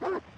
Ha ha ha!